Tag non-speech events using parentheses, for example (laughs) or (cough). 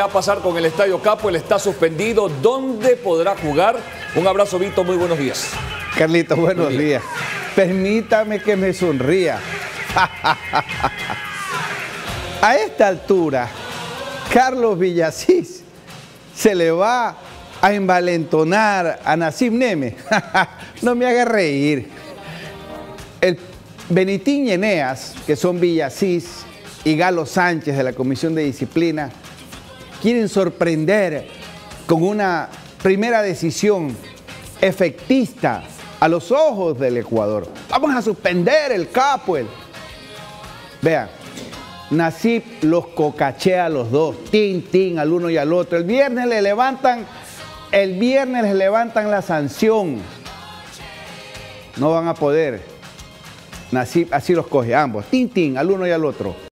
va a pasar con el Estadio Capo? Él está suspendido. ¿Dónde podrá jugar? Un abrazo, Vito. Muy buenos días. Carlito, buenos días. Permítame que me sonría. (laughs) A esta altura, Carlos Villasís se le va a envalentonar a Nassim Neme. (laughs) no me haga reír. El Benitín y Eneas, que son Villasís y Galo Sánchez de la Comisión de Disciplina, quieren sorprender con una primera decisión efectista a los ojos del Ecuador. Vamos a suspender el Capuel. Vean, Nasib los cocachea a los dos, tin, tin, al uno y al otro. El viernes le levantan, el viernes le levantan la sanción. No van a poder. Nasib así los coge ambos, tin, tin, al uno y al otro.